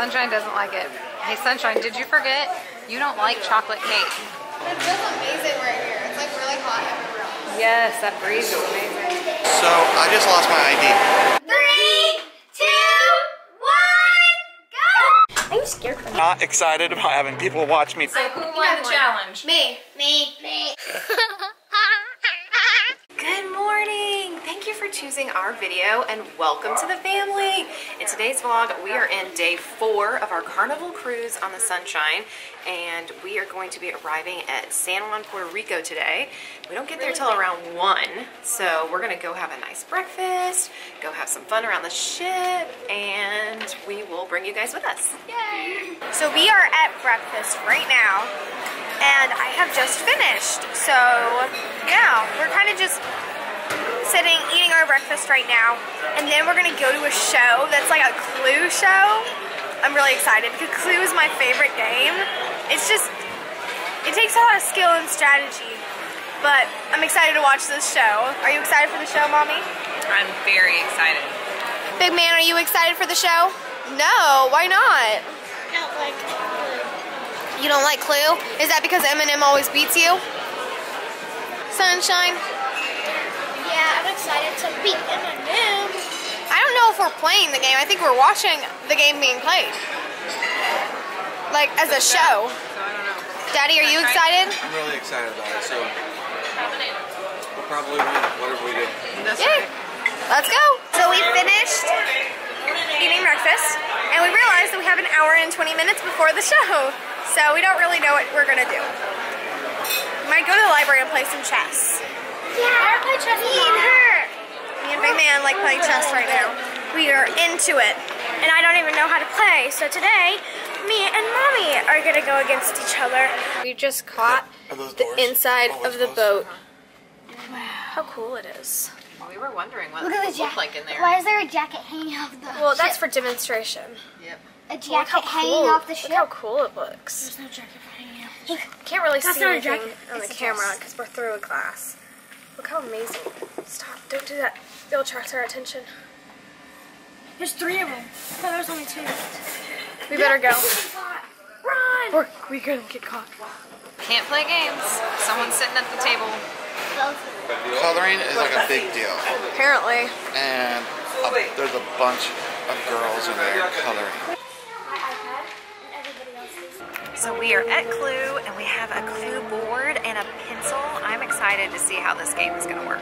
Sunshine doesn't like it. Hey, Sunshine, did you forget? You don't like chocolate cake. It feels amazing right here. It's like really hot everywhere else. Yes, that breeze is amazing. So I just lost my ID. Three, two, one, go! I'm scared for Not excited about having people watch me. So who won the challenge? Me. Me. Me. Good morning! Thank you for choosing our video and welcome to the family. In today's vlog, we are in day four of our carnival cruise on the Sunshine and we are going to be arriving at San Juan, Puerto Rico today. We don't get there till around one, so we're gonna go have a nice breakfast, go have some fun around the ship, and we will bring you guys with us. Yay! So we are at breakfast right now, and I have just finished. So yeah, we're kind of just sitting, eating our breakfast right now, and then we're gonna go to a show that's like a Clue show. I'm really excited because Clue is my favorite game. It's just, it takes a lot of skill and strategy, but I'm excited to watch this show. Are you excited for the show, mommy? I'm very excited. Big man, are you excited for the show? No, why not? don't like You don't like Clue? Is that because M&M always beats you? Sunshine? Yeah, I'm excited to beat M&M. I don't know if we're playing the game. I think we're watching the game being played. Like as a show. Daddy, are you excited? I'm really excited about it. So we'll probably win whatever we do. Yay! Let's go. So we finished eating breakfast and we realized that we have an hour and 20 minutes before the show. So we don't really know what we're gonna do. We might go to the library and play some chess. Yeah, I play chess with Mom. her. Me and Big Man like playing chess right now. We are into it. And I don't even know how to play, so today, me and Mommy are gonna go against each other. We just caught the inside of the closed? boat. How cool it is. We were wondering what Look it at would the look like in there. Why is there a jacket hanging off the Well, that's for demonstration. Yep. a jacket how hanging cool. off the ship. Look ship. how cool it looks. There's no jacket hanging off the ship. Can't really That's see anything on the It's a camera because we're through a glass. Look how amazing. Stop. Don't do that. It'll attract our attention. There's three of them. I thought there was only two. We better go. Run! Or we're gonna get caught. Can't play games. Someone's sitting at the table. Coloring is like a big deal, Apparently. and a, there's a bunch of girls in there coloring. My iPad and everybody else's. So we are at Clue and we have a Clue board and a pencil. I'm excited to see how this game is gonna work.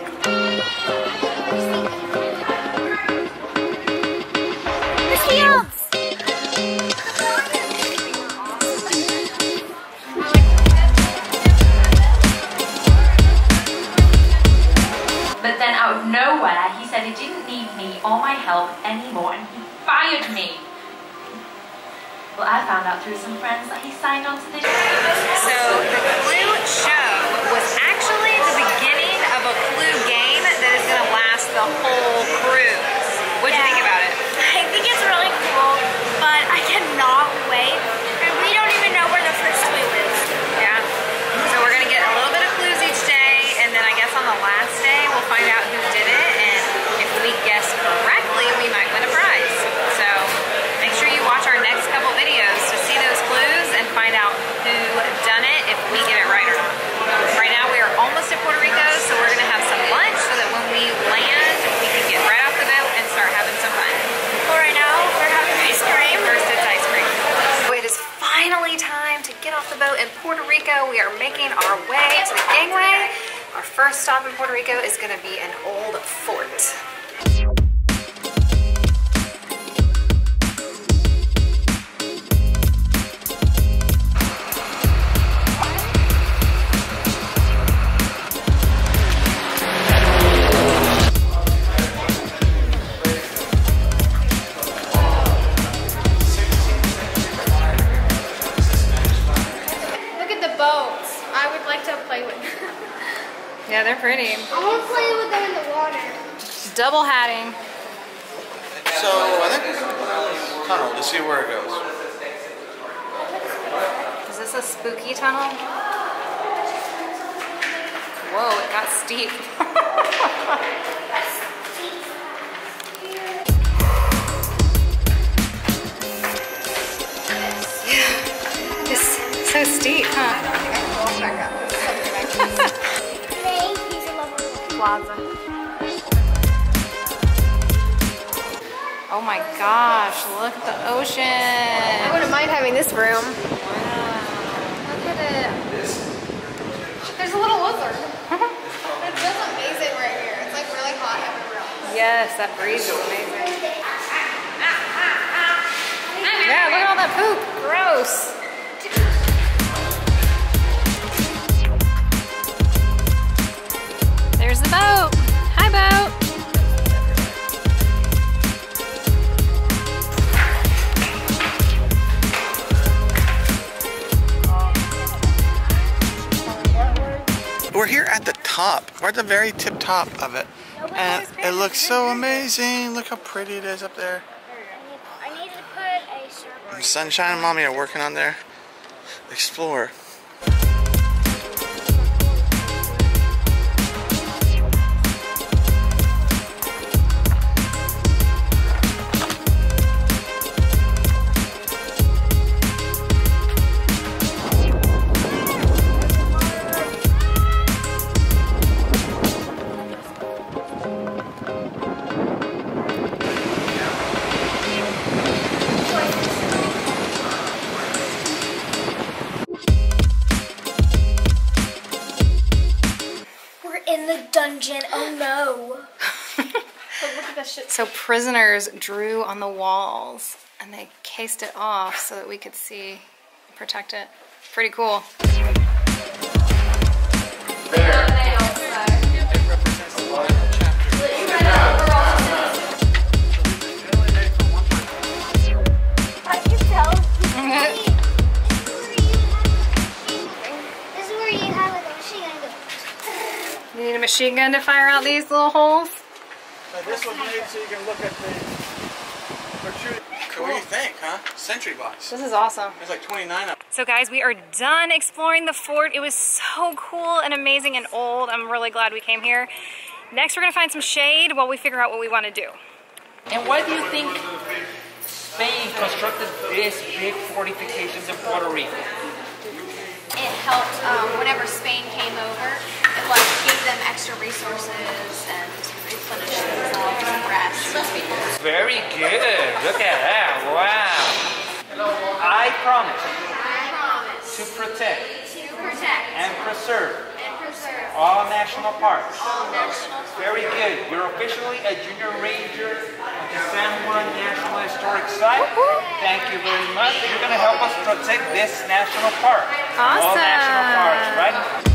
Found out through some friends that he signed on to this. So the Clue show was actually the beginning of a Clue game that is gonna last the whole cruise. What'd you think about it? I think it's really cool, but I cannot wait. And we don't even know where the first clue is. Yeah. So we're gonna get a little bit of clues each day, and then I guess on the last day we'll find out who did it, and if we guess correctly, we might win a prize. So make sure you watch our next couple videos to see those clues and find out who done it if we get it right or not. Right now we are almost at Puerto Rico, so we're gonna have some lunch so that when we land, we can get right off the boat and start having some fun. Well, right now, we're having ice cream. First it's ice cream. So it is finally time to get off the boat in Puerto Rico. We are making our way to the gangway. Our first stop in Puerto Rico is going to be an old fort. Yeah, they're pretty. I want to play with them in the water. Double hatting. So I think tunnel to see where it goes. Is this a spooky tunnel? Whoa, it got steep. so steep, huh? Plaza. Oh my gosh, look at the ocean. I wouldn't mind having this room. Look at it. There's a little lizard. it feels amazing right here. It's like really hot everywhere else. Yes, that breeze is amazing. Ah, ah, ah. Yeah, look at all that poop. Gross. There's the boat. Hi, boat. We're here at the top. We're at the very tip top of it. And it looks so amazing. Look how pretty it is up there. I need to put a circle. Sunshine and Mommy are working on their Explorer. So prisoners drew on the walls and they cased it off so that we could see, protect it. Pretty cool. I can tell. This is where you have like a machine gun. go. You need a machine gun to fire out these little holes? So this was made so you can look at the protruding. So what do you think, huh? Sentry box. This is awesome. There's like 29 of them. So guys, we are done exploring the fort. It was so cool and amazing and old. I'm really glad we came here. Next, we're gonna find some shade while we figure out what we wanna do. And why do you think Spain constructed this big fortifications in Puerto Rico? It helped um, whenever Spain came over. It like gave them extra resources and replenished themselves and rest. Very good. Look at that. Wow. I promise I promise to protect to protect and preserve and preserve all national parks. all national Very good. You're officially a junior ranger of the San Juan National Historic Site. Thank you very much. You're going to help us protect this national park. All national Awesome. parks, right?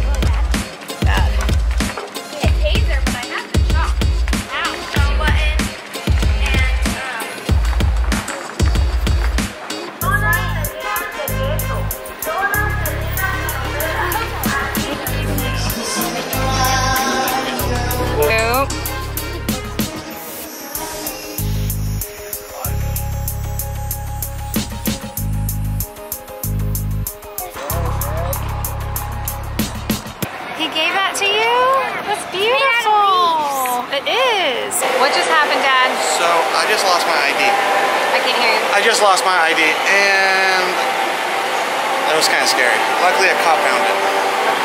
And that was kind of scary. Luckily a cop found it.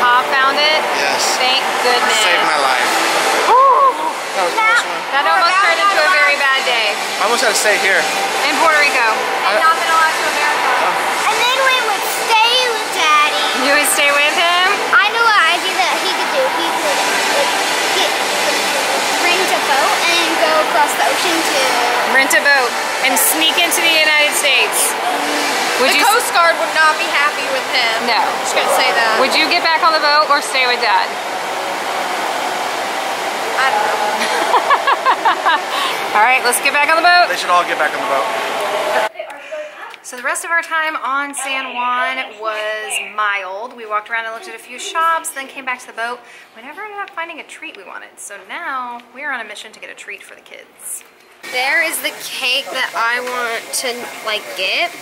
Pop found it. Yes. Thank goodness. Saved my life. Woo! That was a close one. That almost turned into a very bad day I almost had to stay here. in Puerto Rico. and not been allowed to America. And then we would stay with Daddy. You would stay with him? I knew an idea that he could do. He could get rent a boat and go across the ocean to. Rent a boat and sneak into the United States. Would the you? Coast Guard would not be happy with him. No. Just gonna say that. Would you get back on the boat or stay with Dad? I don't know. All right, let's get back on the boat. They should all get back on the boat. So the rest of our time on San Juan was mild. We walked around and looked at a few shops, then came back to the boat. We never ended up finding a treat we wanted. So now we're on a mission to get a treat for the kids. There is the cake that I want to like get.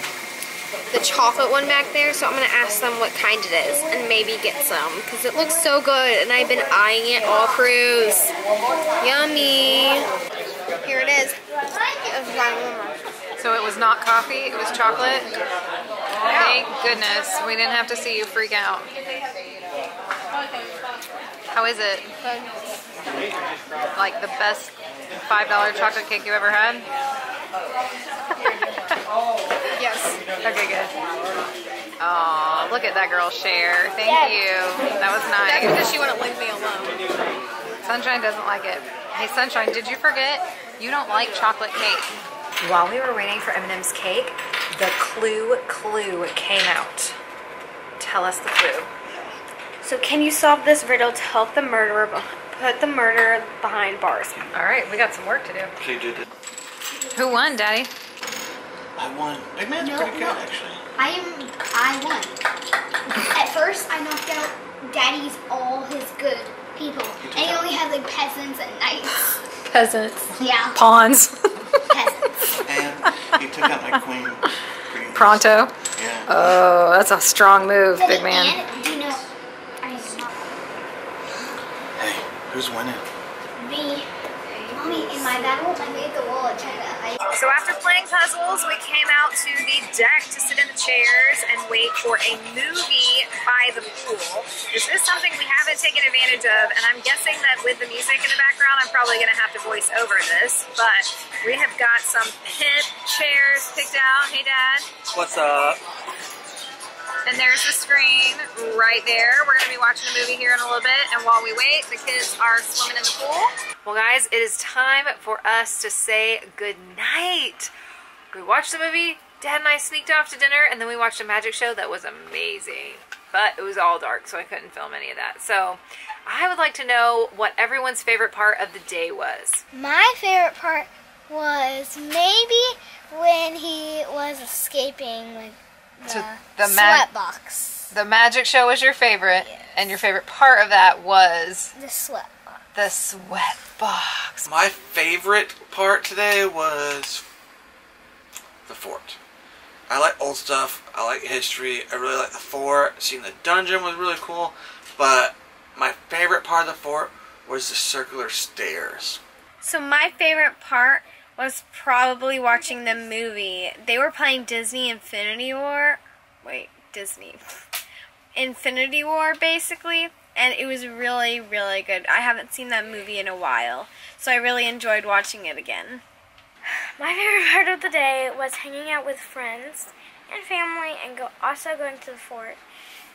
The chocolate one back there, so I'm gonna ask them what kind it is and maybe get some because it looks so good and I've been eyeing it all cruise. Yummy. Here it is. It was my one more. So it was not coffee, it was chocolate. Thank goodness we didn't have to see you freak out. How is it? Like the best $5 chocolate cake you ever had? Yes. Okay, good. Oh, look at that girl share. Thank you. That was nice. That's nice. because she wouldn't leave me alone. Sunshine doesn't like it. Hey, Sunshine, did you forget? You don't like chocolate cake. While we were waiting for M&M's cake, the clue clue came out. Tell us the clue. So can you solve this riddle to help the murderer beh- put the murderer behind bars? All right, we got some work to do. She did it. Who won, Daddy? I won. Big man's No, pretty good, no. actually. I am. I won. At first, I knocked out Daddy's all his good people, and he only had like peasants and knights. Peasants. Yeah, Pawns. peasants. And he took out my queen. Pronto. Yeah. Oh, that's a strong move, big man. And do you know? I not hey, who's winning? me. Mommy, in my battle, I made the wall of China. I So after playing puzzles, we came out to the deck to sit in the chairs and wait for a movie by the pool. This is something we haven't taken advantage of, and I'm guessing that with the music in the background, I'm probably going to have to voice over this. But we have got some pit chairs picked out. Hey, Dad. What's up? And there's the screen right there. We're gonna be watching the movie here in a little bit. And while we wait, the kids are swimming in the pool. Well guys, it is time for us to say good night. We watched the movie, Dad and I sneaked off to dinner, and then we watched a magic show that was amazing. But it was all dark, so I couldn't film any of that. So I would like to know what everyone's favorite part of the day was. My favorite part was maybe when he was escaping with the, So the ma- sweat box. The magic show was your favorite, and your favorite part of that was The sweat box. the sweat box. My favorite part today was the fort. I like old stuff. I like history. I really like the fort. Seeing the dungeon was really cool. But my favorite part of the fort was the circular stairs. So my favorite part was probably watching the movie. They were playing Disney Infinity War. Wait, Disney. Infinity War basically, and it was really really good. I haven't seen that movie in a while, so I really enjoyed watching it again. My favorite part of the day was hanging out with friends and family and go also going to the fort.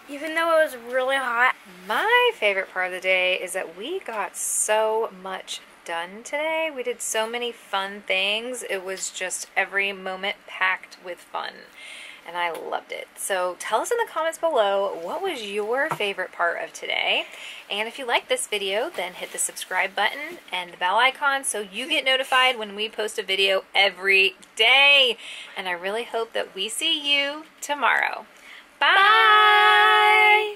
Even though it was really hot, My favorite part of the day is that we got so much done today. We did so many fun things. It was just every moment packed with fun. And I loved it. So tell us in the comments below what was your favorite part of today. And if you like this video, then hit the subscribe button and the bell icon so you get notified when we post a video every day. And I really hope that we see you tomorrow. Bye.